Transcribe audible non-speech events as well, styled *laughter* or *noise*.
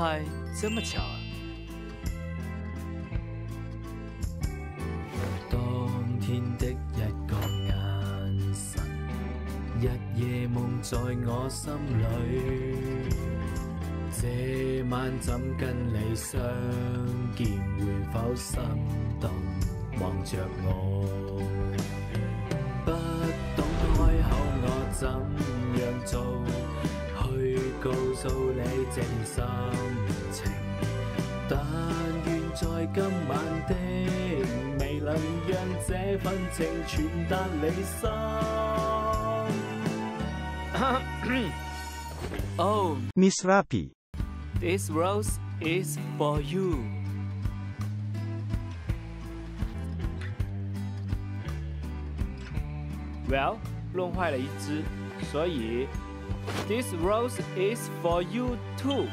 嗨，这么巧啊！当天的一个眼神，日夜夢在我心里。這晚怎跟你相見？會否心動望着我？不懂開口，我怎樣做？去告诉你这段心情，但愿在今晚的未能让这份情传达你心。 Oh, *coughs* Miss Rapi, this rose is for you. Well，弄坏了一只，所以 This rose is for you too。